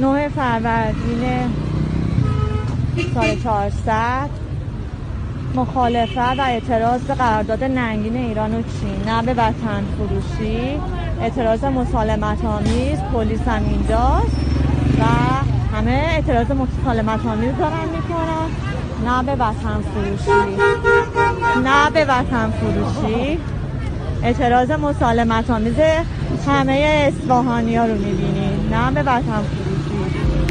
9 فروردین سال 400 مخالفت و اعتراض به قرارداد ننگین ایران و چین. نه به وطن فروشی. اعتراض مسالمت آمیز پلیس هم اینجاست. و همه اعتراض مسالمت آمیز دارن می‌کنن. نه به وطن فروشی. نه به وطن فروشی. اعتراض مسالمت آمیز همه اصفهانی ها رو می‌بینی. نه به وطن فروشی. Thank you.